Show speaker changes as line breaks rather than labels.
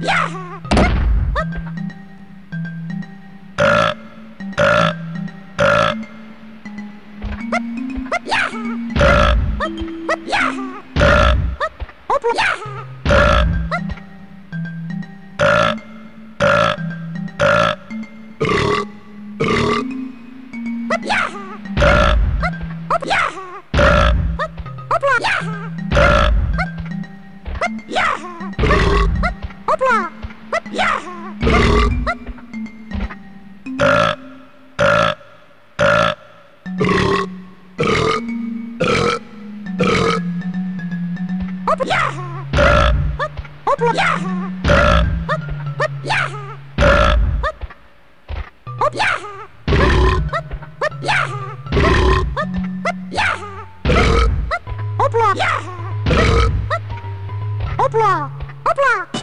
Yeah! Hopla! Hop, yeah! Hop. Hop, yeah! Hop, hopla, yeah! Hop, hop, yeah! Hop, hop, yeah! Hop, hop, yeah! Hop, hop, yeah! Hop, hopla, yeah! Hop, hopla, hopla!